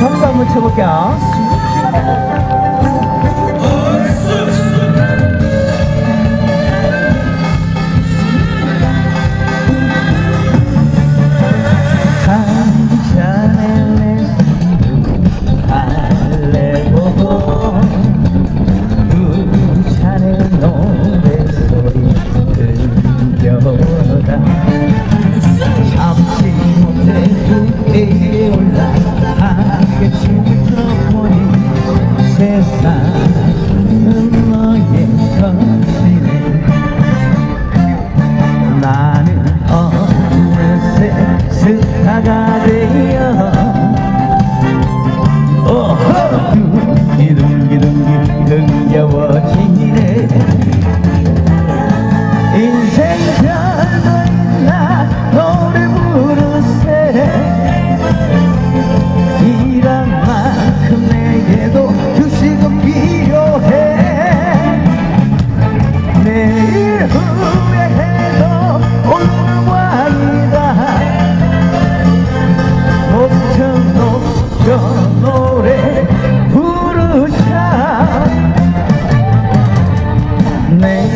박수 한번 쳐볼게요. Thank you.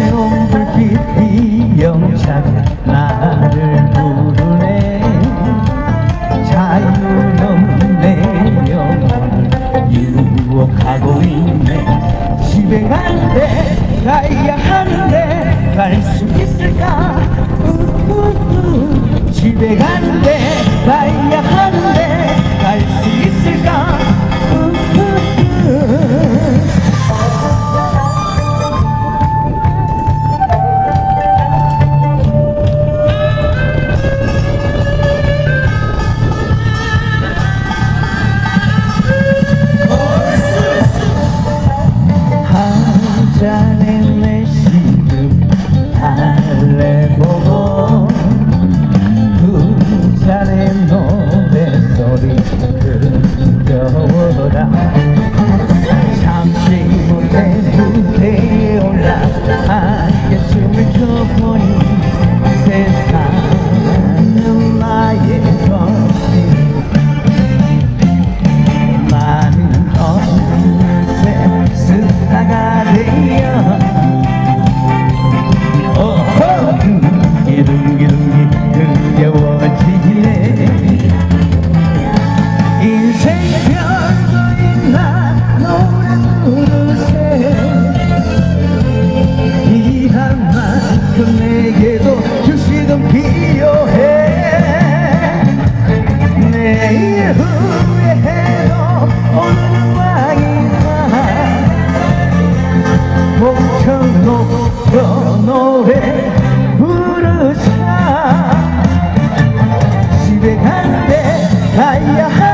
새로운 불빛 비영차가 나를 부르네. 자유로운 내 영혼을 유혹하고 있네. 집에 갈때 가야 하는데 갈 수 있을까? 우, 우, 우. 집에 가는데 가야 の夜のレブルシャーしべがんでタイヤ